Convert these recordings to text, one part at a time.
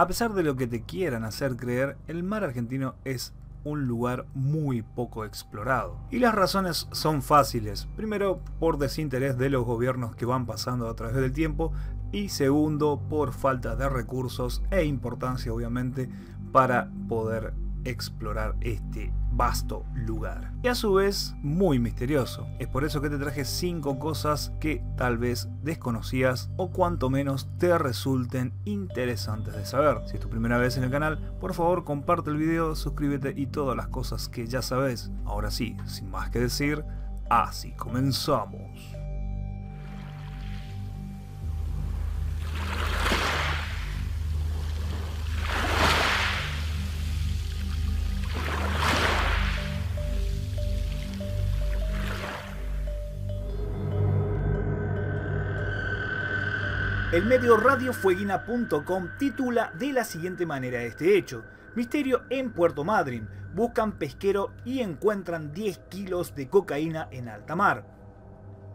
A pesar de lo que te quieran hacer creer, el mar argentino es un lugar muy poco explorado. Y las razones son fáciles. Primero, por desinterés de los gobiernos que van pasando a través del tiempo. Y segundo, por falta de recursos e importancia, obviamente, para poder explorar este vasto lugar. Y a su vez muy misterioso. Es por eso que te traje 5 cosas que tal vez desconocías o cuanto menos te resulten interesantes de saber. Si es tu primera vez en el canal, por favor comparte el video, suscríbete y todas las cosas que ya sabes. Ahora sí, sin más que decir, así comenzamos. El medio radiofueguina.com titula de la siguiente manera este hecho. Misterio en Puerto Madryn. Buscan pesquero y encuentran 10 kilos de cocaína en alta mar.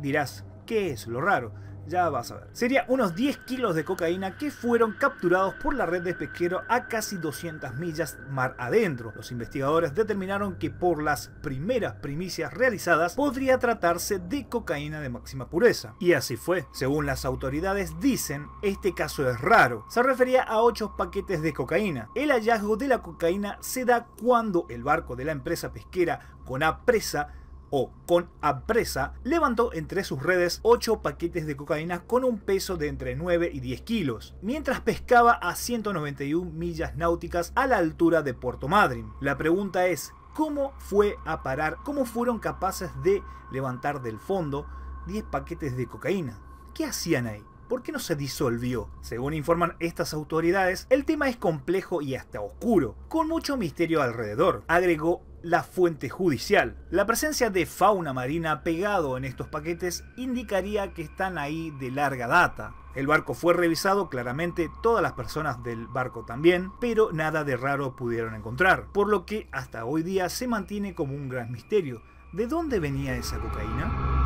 Dirás, ¿qué es lo raro? Ya vas a ver. Sería unos 10 kilos de cocaína que fueron capturados por la red de pesquero a casi 200 millas mar adentro. Los investigadores determinaron que por las primeras primicias realizadas podría tratarse de cocaína de máxima pureza. Y así fue. Según las autoridades dicen, este caso es raro. Se refería a 8 paquetes de cocaína. El hallazgo de la cocaína se da cuando el barco de la empresa pesquera con apresa o con apresa, levantó entre sus redes 8 paquetes de cocaína con un peso de entre 9 y 10 kilos, mientras pescaba a 191 millas náuticas a la altura de Puerto Madryn. La pregunta es, ¿cómo fue a parar, cómo fueron capaces de levantar del fondo 10 paquetes de cocaína? ¿Qué hacían ahí? ¿Por qué no se disolvió? Según informan estas autoridades, el tema es complejo y hasta oscuro, con mucho misterio alrededor, agregó la fuente judicial. La presencia de fauna marina pegado en estos paquetes indicaría que están ahí de larga data. El barco fue revisado, claramente todas las personas del barco también, pero nada de raro pudieron encontrar, por lo que hasta hoy día se mantiene como un gran misterio. ¿De dónde venía esa cocaína?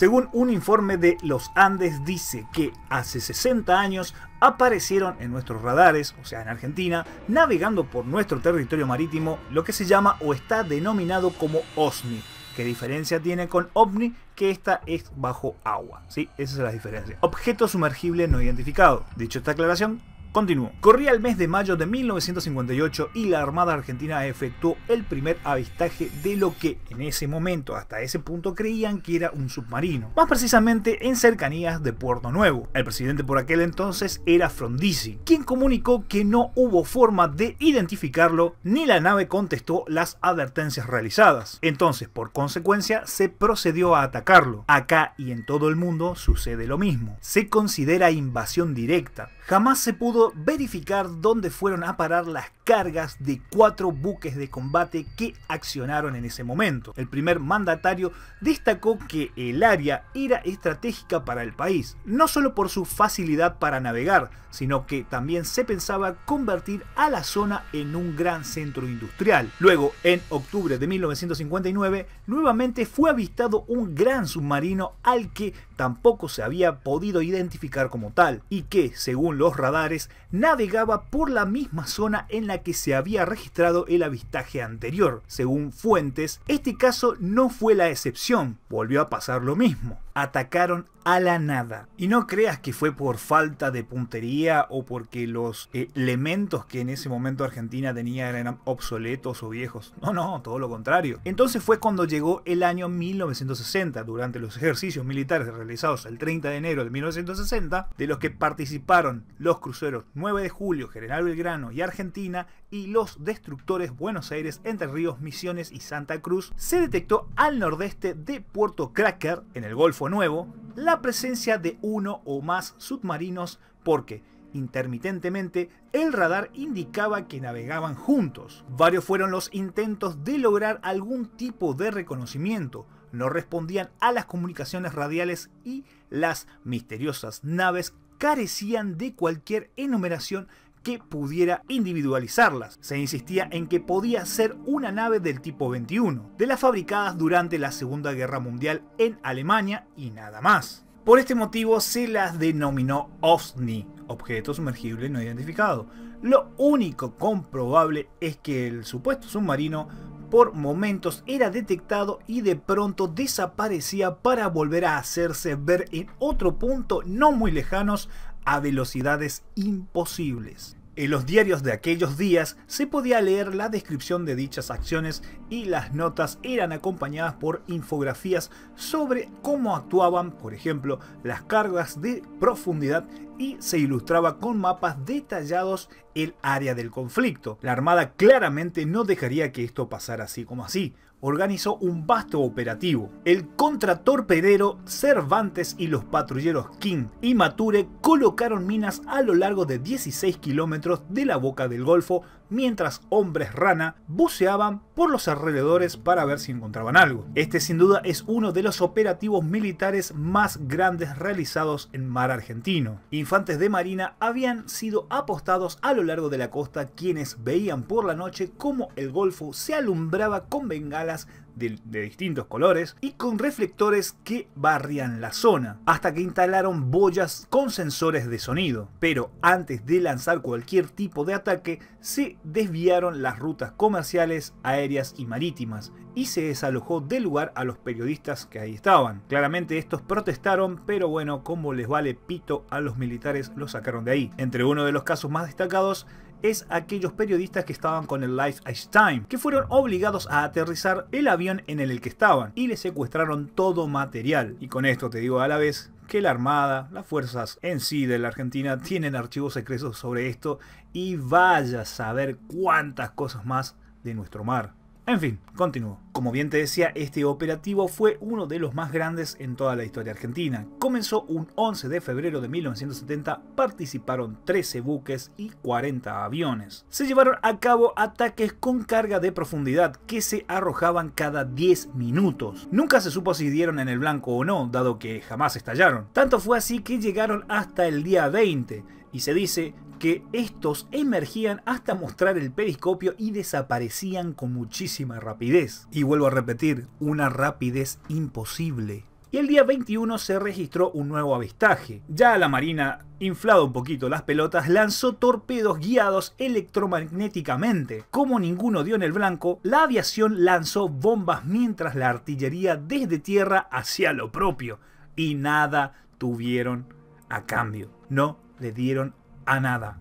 Según un informe de Los Andes dice que hace 60 años aparecieron en nuestros radares, o sea en Argentina, navegando por nuestro territorio marítimo lo que se llama o está denominado como OSNI. ¿Qué diferencia tiene con OVNI? Que esta es bajo agua. ¿sí? Esa es la diferencia. Objeto sumergible no identificado. Dicho esta aclaración, Continúo. Corría el mes de mayo de 1958 y la Armada Argentina efectuó el primer avistaje de lo que en ese momento, hasta ese punto, creían que era un submarino. Más precisamente en cercanías de Puerto Nuevo. El presidente por aquel entonces era Frondizi, quien comunicó que no hubo forma de identificarlo ni la nave contestó las advertencias realizadas. Entonces, por consecuencia, se procedió a atacarlo. Acá y en todo el mundo sucede lo mismo. Se considera invasión directa. Jamás se pudo verificar dónde fueron a parar las cargas de cuatro buques de combate que accionaron en ese momento. El primer mandatario destacó que el área era estratégica para el país, no solo por su facilidad para navegar, sino que también se pensaba convertir a la zona en un gran centro industrial. Luego, en octubre de 1959, nuevamente fue avistado un gran submarino al que tampoco se había podido identificar como tal, y que, según los radares, navegaba por la misma zona en la que se había registrado el avistaje anterior. Según fuentes, este caso no fue la excepción, volvió a pasar lo mismo. Atacaron a la nada. Y no creas que fue por falta de puntería o porque los eh, elementos que en ese momento Argentina tenía eran obsoletos o viejos. No, no, todo lo contrario. Entonces fue cuando llegó el año 1960, durante los ejercicios militares realizados el 30 de enero de 1960, de los que participaron los cruceros 9 de julio, General Belgrano y Argentina, y los destructores Buenos Aires, Entre Ríos, Misiones y Santa Cruz, se detectó al nordeste de Puerto Cracker, en el Golfo Nuevo, la presencia de uno o más submarinos porque intermitentemente el radar indicaba que navegaban juntos. Varios fueron los intentos de lograr algún tipo de reconocimiento, no respondían a las comunicaciones radiales y las misteriosas naves carecían de cualquier enumeración que pudiera individualizarlas. Se insistía en que podía ser una nave del tipo 21, de las fabricadas durante la Segunda Guerra Mundial en Alemania y nada más. Por este motivo se las denominó OVNI, objeto sumergible no identificado. Lo único comprobable es que el supuesto submarino por momentos era detectado y de pronto desaparecía para volver a hacerse ver en otro punto no muy lejanos a velocidades imposibles. En los diarios de aquellos días se podía leer la descripción de dichas acciones y las notas eran acompañadas por infografías sobre cómo actuaban, por ejemplo, las cargas de profundidad y se ilustraba con mapas detallados el área del conflicto. La Armada claramente no dejaría que esto pasara así como así, organizó un vasto operativo. El contratorpedero Cervantes y los patrulleros King y Mature colocaron minas a lo largo de 16 kilómetros de la boca del Golfo mientras hombres rana buceaban por los alrededores para ver si encontraban algo. Este sin duda es uno de los operativos militares más grandes realizados en mar argentino. Infantes de marina habían sido apostados a lo largo de la costa quienes veían por la noche cómo el golfo se alumbraba con bengalas de, distintos colores y con reflectores que barrían la zona, hasta que instalaron boyas con sensores de sonido. Pero antes de lanzar cualquier tipo de ataque, se desviaron las rutas comerciales, aéreas y marítimas, y se desalojó del lugar a los periodistas que ahí estaban. Claramente estos protestaron, pero bueno, como les vale pito a los militares, lo sacaron de ahí. Entre uno de los casos más destacados es aquellos periodistas que estaban con el Life Ice Time, que fueron obligados a aterrizar el avión en el que estaban y les secuestraron todo material. Y con esto te digo a la vez que la Armada, las fuerzas en sí de la Argentina tienen archivos secretos sobre esto y vaya a saber cuántas cosas más de nuestro mar. En fin, continúo. Como bien te decía, este operativo fue uno de los más grandes en toda la historia argentina. Comenzó un 11 de febrero de 1970, participaron 13 buques y 40 aviones. Se llevaron a cabo ataques con carga de profundidad que se arrojaban cada 10 minutos. Nunca se supo si dieron en el blanco o no, dado que jamás estallaron. Tanto fue así que llegaron hasta el día 20 y se dice que estos emergían hasta mostrar el periscopio y desaparecían con muchísima rapidez. Y vuelvo a repetir, una rapidez imposible. Y el día 21 se registró un nuevo avistaje. Ya la Marina, inflado un poquito las pelotas, lanzó torpedos guiados electromagnéticamente. Como ninguno dio en el blanco, la aviación lanzó bombas mientras la artillería desde tierra hacía lo propio. Y nada tuvieron a cambio. No le dieron a nada.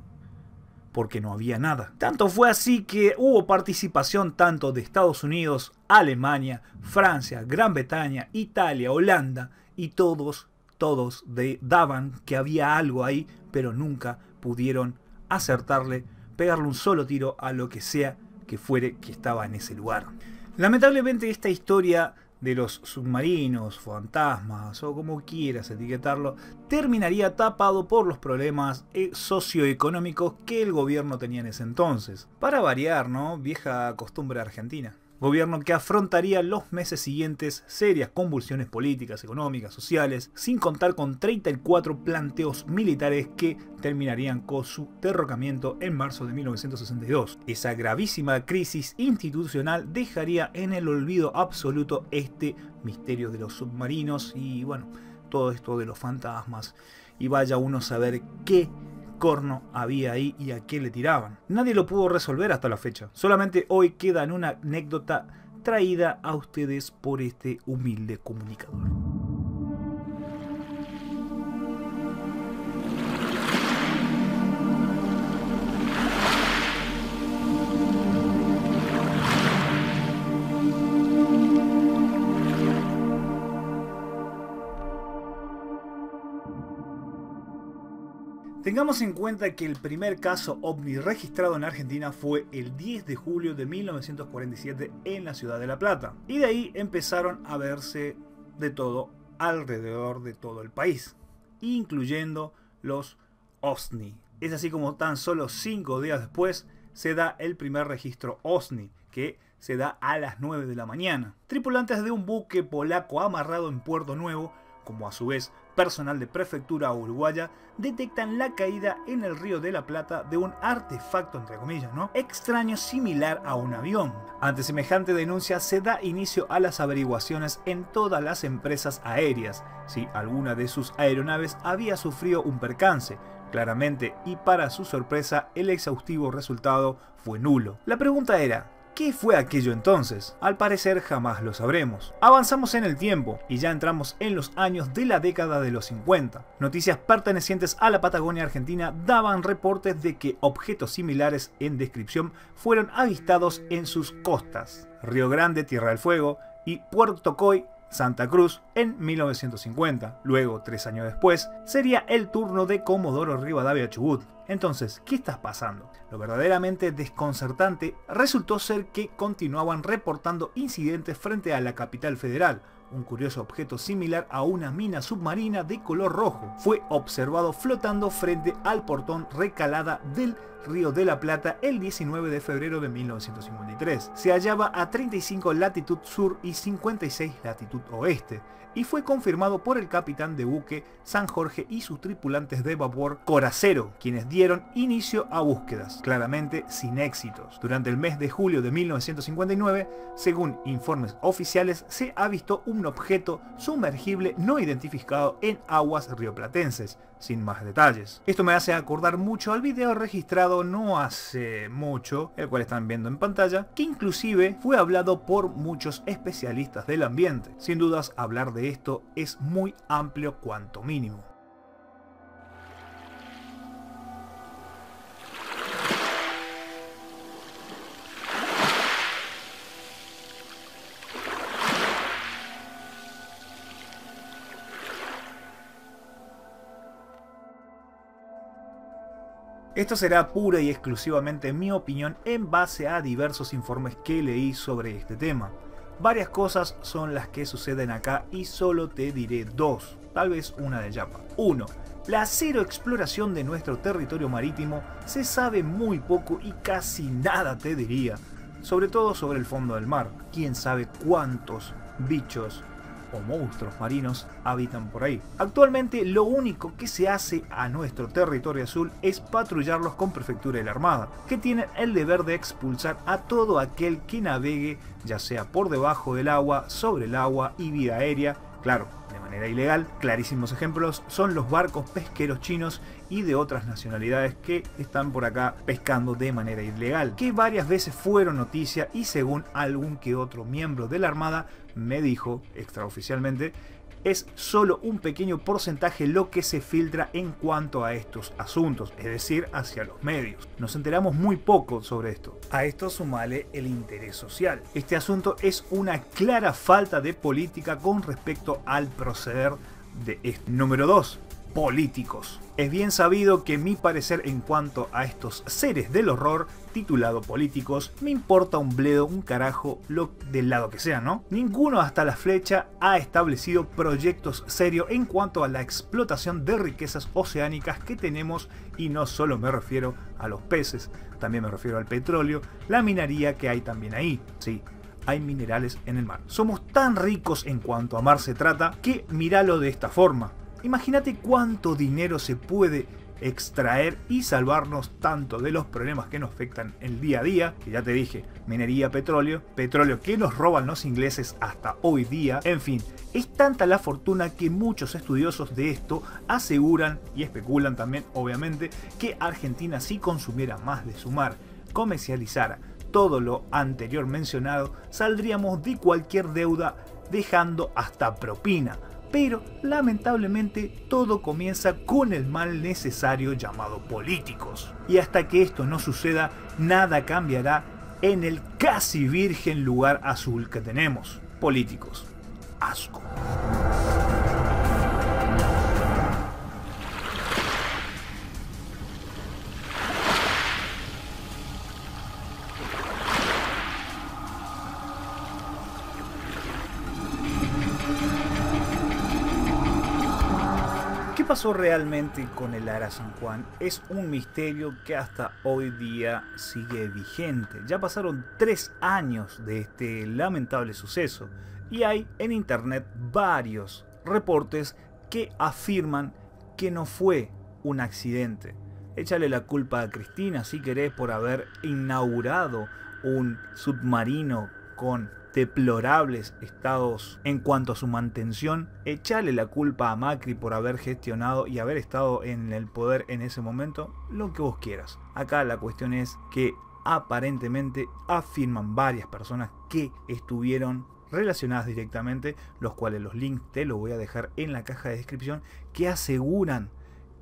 Porque no había nada. Tanto fue así que hubo participación tanto de Estados Unidos, Alemania, Francia, Gran Bretaña, Italia, Holanda y todos, todos daban que había algo ahí, pero nunca pudieron acertarle, pegarle un solo tiro a lo que sea que fuere que estaba en ese lugar. Lamentablemente esta historia de los submarinos, fantasmas o como quieras etiquetarlo, terminaría tapado por los problemas eh, socioeconómicos que el gobierno tenía en ese entonces. Para variar, ¿no? Vieja costumbre argentina. Gobierno que afrontaría los meses siguientes serias convulsiones políticas, económicas, sociales, sin contar con 34 planteos militares que terminarían con su derrocamiento en marzo de 1962. Esa gravísima crisis institucional dejaría en el olvido absoluto este misterio de los submarinos y bueno, todo esto de los fantasmas. Y vaya uno a saber qué corno había ahí y a qué le tiraban. Nadie lo pudo resolver hasta la fecha. Solamente hoy queda en una anécdota traída a ustedes por este humilde comunicador. Tengamos en cuenta que el primer caso ovni registrado en Argentina fue el 10 de julio de 1947 en la ciudad de La Plata. Y de ahí empezaron a verse de todo alrededor de todo el país, incluyendo los OSNI. Es así como tan solo cinco días después se da el primer registro OSNI, que se da a las 9 de la mañana. Tripulantes de un buque polaco amarrado en Puerto Nuevo, como a su vez personal de prefectura uruguaya, detectan la caída en el río de la Plata de un artefacto, entre comillas, ¿no? Extraño similar a un avión. Ante semejante denuncia se da inicio a las averiguaciones en todas las empresas aéreas, si alguna de sus aeronaves había sufrido un percance, claramente, y para su sorpresa el exhaustivo resultado fue nulo. La pregunta era, ¿Qué fue aquello entonces? Al parecer jamás lo sabremos. Avanzamos en el tiempo y ya entramos en los años de la década de los 50. Noticias pertenecientes a la Patagonia Argentina daban reportes de que objetos similares en descripción fueron avistados en sus costas. Río Grande, Tierra del Fuego y Puerto Coy Santa Cruz en 1950. Luego, tres años después, sería el turno de Comodoro Rivadavia Chubut. Entonces, ¿qué está pasando? Lo verdaderamente desconcertante resultó ser que continuaban reportando incidentes frente a la capital federal, un curioso objeto similar a una mina submarina de color rojo. Fue observado flotando frente al portón recalada del Río de la Plata el 19 de febrero de 1953. Se hallaba a 35 latitud sur y 56 latitud oeste y fue confirmado por el capitán de buque San Jorge y sus tripulantes de vapor Coracero, quienes dieron inicio a búsquedas, claramente sin éxitos. Durante el mes de julio de 1959, según informes oficiales, se ha visto un objeto sumergible no identificado en aguas rioplatenses, sin más detalles. Esto me hace acordar mucho al video registrado no hace mucho, el cual están viendo en pantalla, que inclusive fue hablado por muchos especialistas del ambiente. Sin dudas, hablar de esto es muy amplio cuanto mínimo. Esto será pura y exclusivamente mi opinión en base a diversos informes que leí sobre este tema. Varias cosas son las que suceden acá y solo te diré dos, tal vez una de Yapa. 1. La cero exploración de nuestro territorio marítimo se sabe muy poco y casi nada te diría, sobre todo sobre el fondo del mar. Quién sabe cuántos bichos o monstruos marinos habitan por ahí. Actualmente lo único que se hace a nuestro territorio azul es patrullarlos con prefectura y la armada, que tienen el deber de expulsar a todo aquel que navegue ya sea por debajo del agua, sobre el agua y vía aérea, claro, de manera ilegal. Clarísimos ejemplos son los barcos pesqueros chinos y de otras nacionalidades que están por acá pescando de manera ilegal, que varias veces fueron noticia y según algún que otro miembro de la Armada me dijo extraoficialmente es solo un pequeño porcentaje lo que se filtra en cuanto a estos asuntos, es decir, hacia los medios. Nos enteramos muy poco sobre esto. A esto sumale el interés social. Este asunto es una clara falta de política con respecto al proceder de este. Número 2 políticos. Es bien sabido que mi parecer en cuanto a estos seres del horror, titulado políticos, me importa un bledo, un carajo, lo del lado que sea, ¿no? Ninguno hasta la flecha ha establecido proyectos serios en cuanto a la explotación de riquezas oceánicas que tenemos y no solo me refiero a los peces, también me refiero al petróleo, la minería que hay también ahí, sí, hay minerales en el mar. Somos tan ricos en cuanto a mar se trata que míralo de esta forma. Imagínate cuánto dinero se puede extraer y salvarnos tanto de los problemas que nos afectan el día a día, que ya te dije, minería, petróleo, petróleo que nos roban los ingleses hasta hoy día, en fin, es tanta la fortuna que muchos estudiosos de esto aseguran y especulan también obviamente que Argentina si consumiera más de su mar, comercializara todo lo anterior mencionado, saldríamos de cualquier deuda dejando hasta propina pero lamentablemente todo comienza con el mal necesario llamado políticos. Y hasta que esto no suceda, nada cambiará en el casi virgen lugar azul que tenemos. Políticos. Asco. Pasó realmente con el Ara San Juan? Es un misterio que hasta hoy día sigue vigente. Ya pasaron tres años de este lamentable suceso y hay en internet varios reportes que afirman que no fue un accidente. Échale la culpa a Cristina si querés por haber inaugurado un submarino con deplorables estados en cuanto a su mantención, echarle la culpa a Macri por haber gestionado y haber estado en el poder en ese momento, lo que vos quieras. Acá la cuestión es que aparentemente afirman varias personas que estuvieron relacionadas directamente, los cuales los links te los voy a dejar en la caja de descripción, que aseguran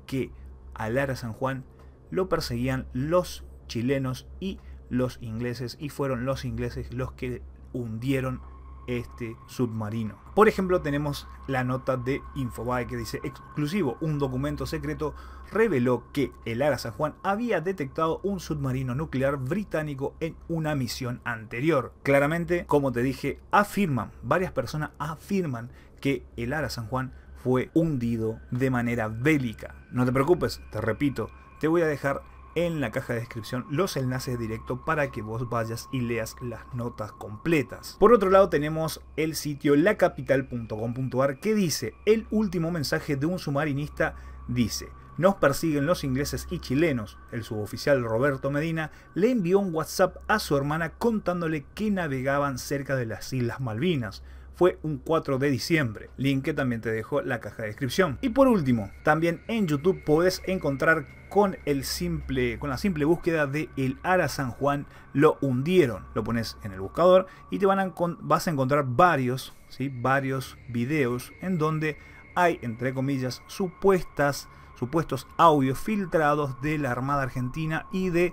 que a Lara San Juan lo perseguían los chilenos y los ingleses y fueron los ingleses los que hundieron este submarino. Por ejemplo, tenemos la nota de Infobae que dice exclusivo, un documento secreto reveló que el Ara San Juan había detectado un submarino nuclear británico en una misión anterior. Claramente, como te dije, afirman, varias personas afirman que el Ara San Juan fue hundido de manera bélica. No te preocupes, te repito, te voy a dejar en la caja de descripción los enlaces directos para que vos vayas y leas las notas completas. Por otro lado tenemos el sitio lacapital.com.ar que dice el último mensaje de un submarinista dice nos persiguen los ingleses y chilenos. El suboficial Roberto Medina le envió un WhatsApp a su hermana contándole que navegaban cerca de las Islas Malvinas fue un 4 de diciembre, link que también te dejo la caja de descripción. Y por último, también en YouTube puedes encontrar con, el simple, con la simple búsqueda de El Ara San Juan lo hundieron. Lo pones en el buscador y te van a, vas a encontrar varios, ¿sí? varios videos en donde hay, entre comillas, supuestas, supuestos audios filtrados de la Armada Argentina y de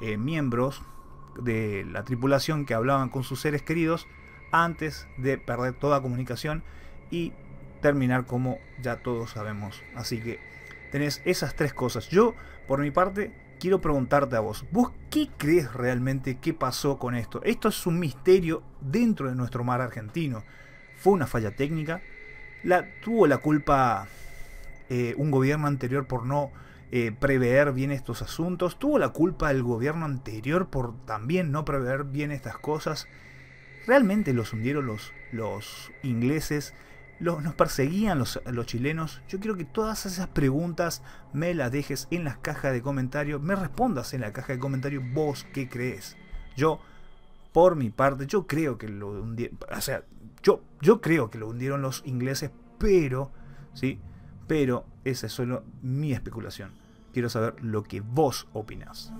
eh, miembros de la tripulación que hablaban con sus seres queridos antes de perder toda comunicación y terminar como ya todos sabemos. Así que tenés esas tres cosas. Yo, por mi parte, quiero preguntarte a vos, ¿vos qué crees realmente que pasó con esto? Esto es un misterio dentro de nuestro mar argentino. ¿Fue una falla técnica? ¿La, ¿Tuvo la culpa eh, un gobierno anterior por no eh, prever bien estos asuntos? ¿Tuvo la culpa el gobierno anterior por también no prever bien estas cosas? ¿Realmente los hundieron los, los ingleses? Los, ¿Nos perseguían los, los chilenos? Yo quiero que todas esas preguntas me las dejes en las cajas de comentarios. Me respondas en la caja de comentarios vos qué crees. Yo, por mi parte, yo creo que lo hundieron. O sea, yo, yo creo que lo hundieron los ingleses, pero, ¿sí? Pero esa es solo mi especulación. Quiero saber lo que vos opinás.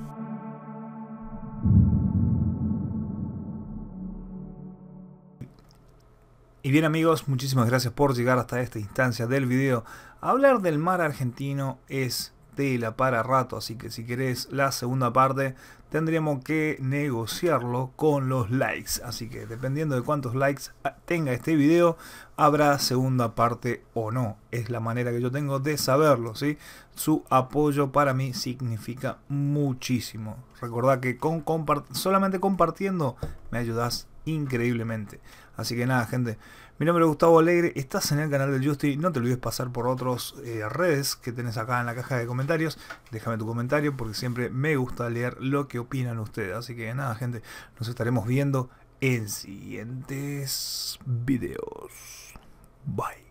Y bien amigos, muchísimas gracias por llegar hasta esta instancia del video. Hablar del mar argentino es tela para rato, así que si querés la segunda parte tendríamos que negociarlo con los likes. Así que dependiendo de cuántos likes tenga este video, habrá segunda parte o no. Es la manera que yo tengo de saberlo, ¿sí? Su apoyo para mí significa muchísimo. Recordad que con solamente compartiendo me ayudas increíblemente. Así que nada, gente. Mi nombre es Gustavo Alegre, estás en el canal del Justy, no te olvides pasar por otras eh, redes que tenés acá en la caja de comentarios, déjame tu comentario porque siempre me gusta leer lo que opinan ustedes, así que nada gente, nos estaremos viendo en siguientes videos. Bye.